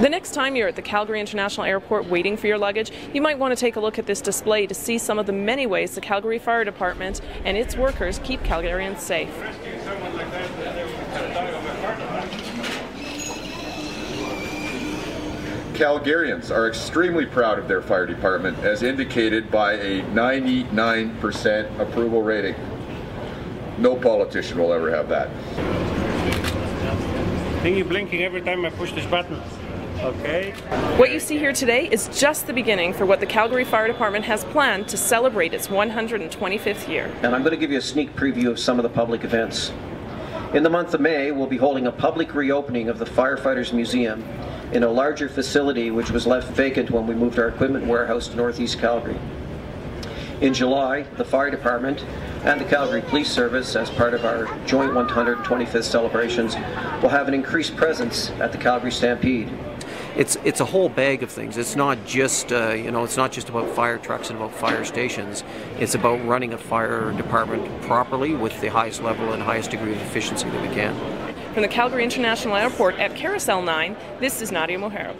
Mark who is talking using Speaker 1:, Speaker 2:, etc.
Speaker 1: The next time you're at the Calgary International Airport waiting for your luggage, you might want to take a look at this display to see some of the many ways the Calgary Fire Department and its workers keep Calgarians safe.
Speaker 2: Calgarians are extremely proud of their fire department as indicated by a 99% approval rating. No politician will ever have that.
Speaker 3: Thingy blinking every time I push this button. Okay.
Speaker 1: What you see here today is just the beginning for what the Calgary Fire Department has planned to celebrate its 125th year.
Speaker 4: And I'm going to give you a sneak preview of some of the public events. In the month of May, we'll be holding a public reopening of the Firefighters Museum in a larger facility which was left vacant when we moved our equipment warehouse to Northeast Calgary. In July, the Fire Department and the Calgary Police Service, as part of our joint 125th celebrations, will have an increased presence at the Calgary Stampede
Speaker 5: it's it's a whole bag of things. It's not just uh, you know it's not just about fire trucks and about fire stations. It's about running a fire department properly with the highest level and highest degree of efficiency that we can.
Speaker 1: From the Calgary International Airport at Carousel 9, this is Nadia Mohara.